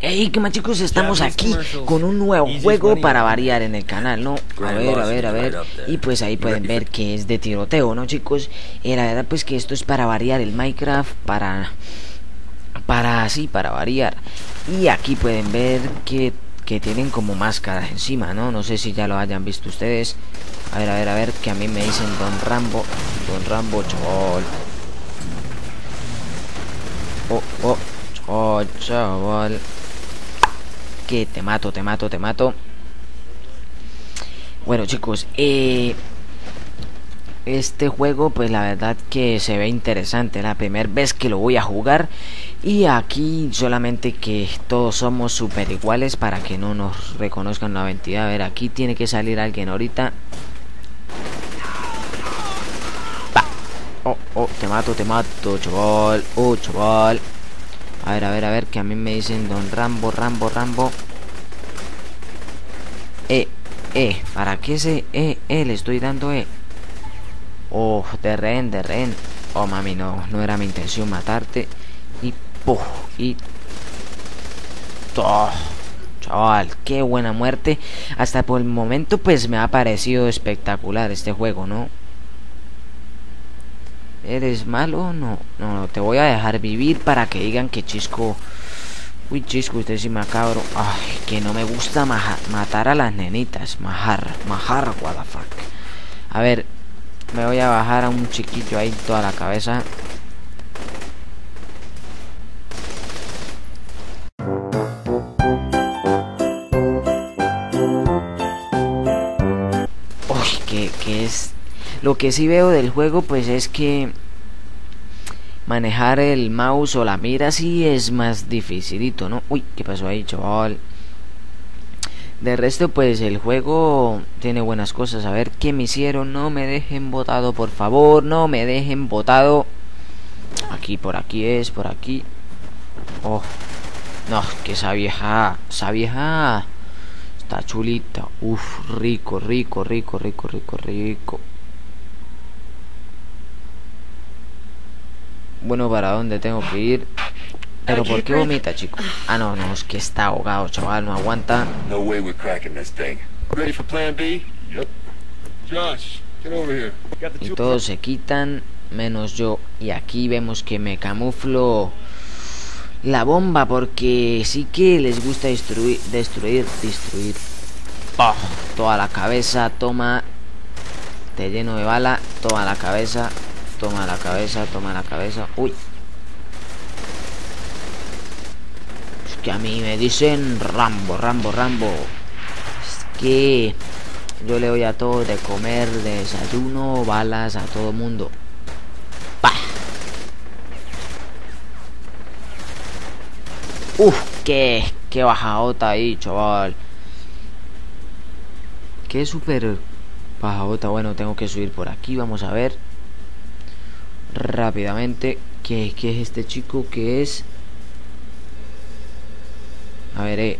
Hey, qué más chicos, estamos aquí con un nuevo juego para variar en el canal, ¿no? A ver, a ver, a ver. Y pues ahí pueden ver que es de tiroteo, ¿no, chicos? Y la verdad pues que esto es para variar el Minecraft, para... Para así, para variar. Y aquí pueden ver que, que tienen como máscaras encima, ¿no? No sé si ya lo hayan visto ustedes. A ver, a ver, a ver, que a mí me dicen Don Rambo. Don Rambo, chaval. Oh, oh, oh, chaval que te mato, te mato, te mato. Bueno chicos, eh, este juego pues la verdad que se ve interesante, la primera vez que lo voy a jugar y aquí solamente que todos somos super iguales para que no nos reconozcan la identidad. A ver, aquí tiene que salir alguien ahorita. Te mato, te mato, chaval. Oh, chaval. A ver, a ver, a ver, que a mí me dicen Don Rambo, Rambo, Rambo. Eh, eh, ¿para qué se eh, eh, le estoy dando eh? Oh, de rehén, de rehén. Oh, mami, no, no era mi intención matarte. Y, puh, y... Oh, chaval, qué buena muerte. Hasta por el momento, pues me ha parecido espectacular este juego, ¿no? ¿Eres malo? No, no, te voy a dejar vivir para que digan que Chisco... Uy, Chisco, usted sí macabro. Ay, que no me gusta matar a las nenitas. Majar, majar, what the fuck. A ver, me voy a bajar a un chiquillo ahí toda la cabeza. Lo que sí veo del juego pues es que manejar el mouse o la mira sí es más dificilito, ¿no? Uy, ¿qué pasó ahí, chaval? De resto, pues el juego tiene buenas cosas. A ver qué me hicieron. No me dejen botado, por favor. No me dejen botado. Aquí, por aquí es, por aquí. Oh, no, que esa vieja, esa vieja está chulita. Uf, rico, rico, rico, rico, rico, rico. Bueno, ¿para dónde tengo que ir? Pero ¿por qué vomita, chico? Ah, no, no, es que está ahogado, chaval, no aguanta. Y todos se quitan, menos yo. Y aquí vemos que me camuflo la bomba porque sí que les gusta destruir, destruir, destruir. Oh, toda la cabeza, toma. Te lleno de bala, toma la cabeza. Toma la cabeza, toma la cabeza. Uy. Es que a mí me dicen Rambo, Rambo, Rambo. Es que yo le doy a todo de comer, de desayuno, balas a todo mundo. ¡Pah! Uf, qué, qué bajadota ahí, chaval. Qué súper bajadota. Bueno, tengo que subir por aquí, vamos a ver rápidamente ¿Qué, es este chico? que es? A ver, eh.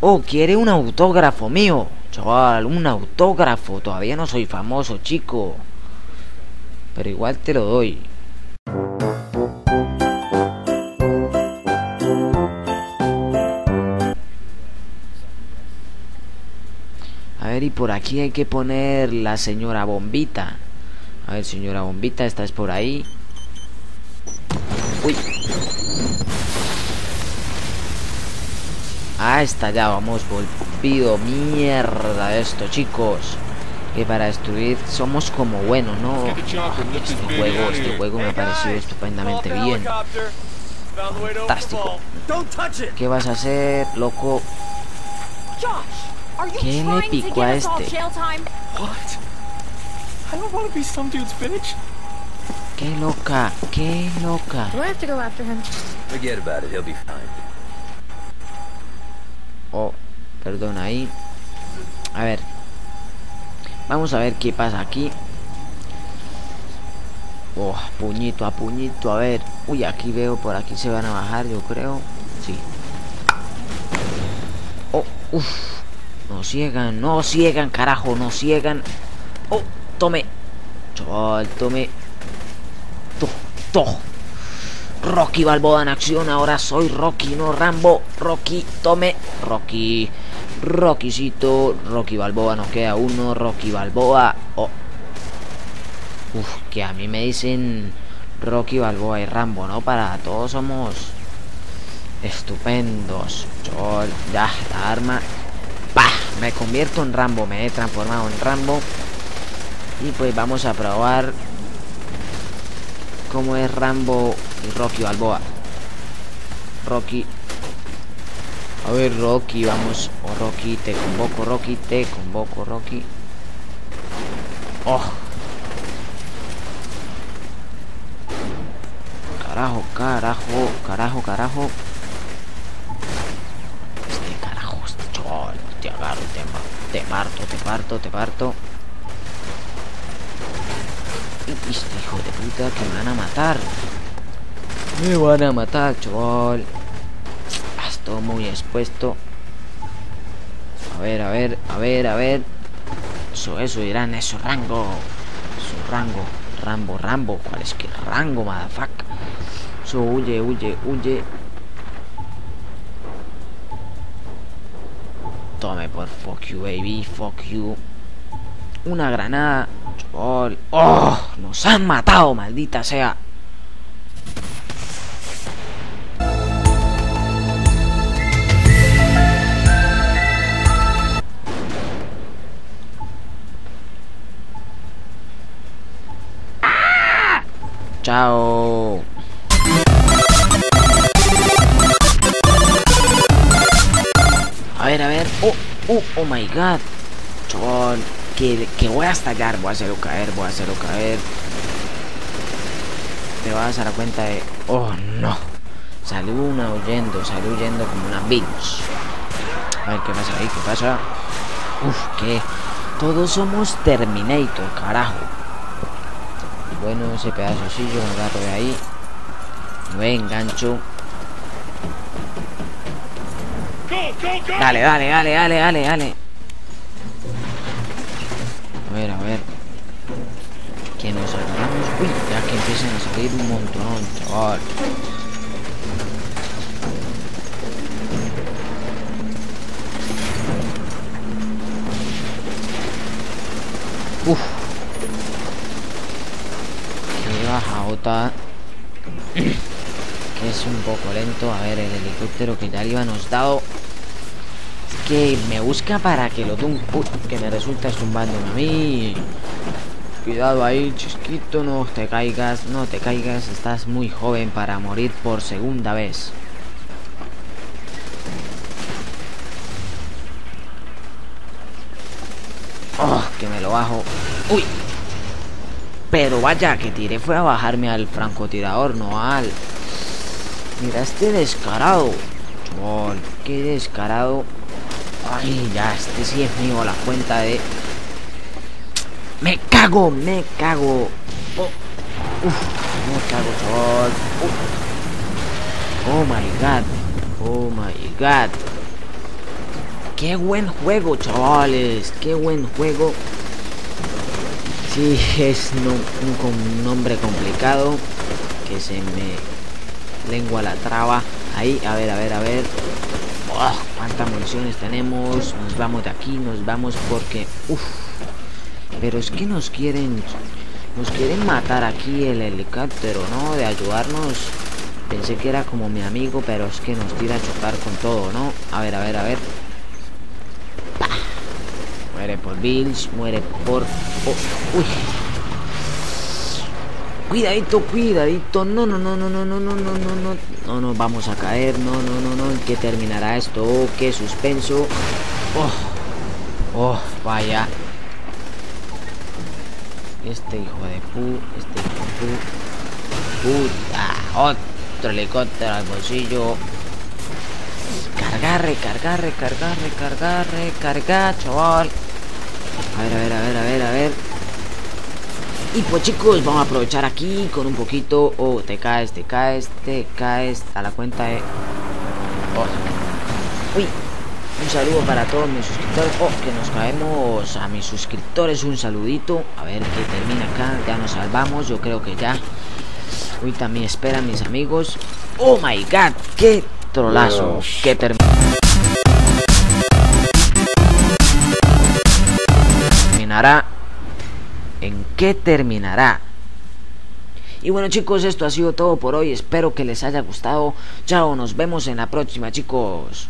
Oh, quiere un autógrafo mío Chaval, un autógrafo Todavía no soy famoso, chico Pero igual te lo doy A ver, y por aquí hay que poner la señora Bombita a ver, señora bombita, estás por ahí. Uy. Ah, está ya, vamos, volvido. Mierda esto, chicos. Que para destruir somos como buenos, ¿no? este juego, este juego me ha parecido estupendamente bien. Fantástico. ¿Qué vas a hacer, loco? ¿Qué le picó a este? Qué loca, qué loca. Oh, perdón ahí. A ver. Vamos a ver qué pasa aquí. Oh, puñito a puñito, a ver. Uy, aquí veo, por aquí se van a bajar, yo creo. Sí. Oh, uff. No ciegan, no ciegan, carajo, no ciegan. Oh, tome. Chaval, tome. To, to. Rocky Balboa en acción, ahora soy Rocky, no Rambo. Rocky, tome. Rocky. Rockycito. Rocky Balboa, nos queda uno. Rocky Balboa. Oh, Uf, que a mí me dicen Rocky Balboa y Rambo, ¿no? Para todos somos estupendos. Yo, ya, la arma. ¡Pah! Me convierto en Rambo, me he transformado en Rambo. Y pues vamos a probar cómo es Rambo y Rocky Balboa. Rocky. A ver, Rocky, vamos. Oh, Rocky, te convoco, Rocky, te convoco, Rocky. Oh, Carajo, carajo, carajo, carajo. Este carajo, este chaval. Te agarro, te, te parto, te parto, te parto. Este hijo de puta que me van a matar. Me van a matar, chaval. Estoy muy expuesto. A ver, a ver, a ver, a ver. Eso, eso, dirán, eso, rango. Eso, rango. Rambo, Rambo. ¿Cuál es que rango, motherfucker? So, huye, huye, huye. Tome por fuck you, baby. Fuck you. Una granada. ¡Oh! Nos han matado, maldita sea. Chao. A ver, a ver. Oh, oh, oh my god. Chaval. Que, que voy a estallar. Voy a hacerlo caer, voy a hacerlo caer. Te vas a dar cuenta de... Oh, no. Salió una huyendo, salió huyendo como una bitch. A ver, ¿qué pasa ahí? ¿Qué pasa? Uf, ¿qué? Todos somos Terminator, carajo. Bueno, ese pedazo sí, yo me agarro de ahí. Me engancho. Dale, dale, dale, dale, dale, dale. A ver, a ver. Que nos agarramos. Uy, ya que empiezan a salir un chaval. Uf. que es un poco lento. A ver, el helicóptero que ya nos dado. Es que me busca para que lo tumbe. que me resulta zumbándome a mí. Cuidado ahí, chisquito, no te caigas, no te caigas, estás muy joven para morir por segunda vez. Oh, que me lo bajo. Uy, pero vaya, que tiré fue a bajarme al francotirador, no al... Mira este descarado. Qué descarado. Ay, ya, este sí es mío la cuenta de... Me cago, me cago. Oh, uf, me cago, chaval. Oh my god. Oh my god. Qué buen juego, chavales. Qué buen juego. Sí, es un, nombre complicado que se me lengua la traba. Ahí, a ver, a ver, a ver. Oh, ¿Cuántas municiones tenemos? Nos vamos de aquí, nos vamos porque... Uf. Pero es que nos quieren... Nos quieren matar aquí el helicóptero, ¿no? De ayudarnos. Pensé que era como mi amigo, pero es que nos tira a chocar con todo, ¿no? A ver, a ver, a ver. Muere por Bills, muere por... Oh, uy. Cuidadito, cuidadito. No, no, no, no, no, no, no, no, no, no. No nos vamos a caer. No, no, no, no. ¿En qué terminará esto? Oh, qué suspenso. Oh, oh, vaya. Este hijo de pu, este hijo de pu. puta. Otro helicóptero al bolsillo. Cargar, recargar, recargar, recargar, recargar, chaval. A ver, a ver, a ver, a ver, a ver. Y pues chicos, vamos a aprovechar aquí con un poquito. Oh, te caes, te caes, te caes. A la cuenta de. Oh. Uy, un saludo para todos mis suscriptores. Oh, que nos caemos a mis suscriptores. Un saludito. A ver que termina acá. Ya nos salvamos. Yo creo que ya. Uy, también esperan mis amigos. Oh my god, qué trolazo. Que terminará. ¿En qué terminará? Y bueno chicos, esto ha sido todo por hoy. Espero que les haya gustado. Chao, nos vemos en la próxima chicos.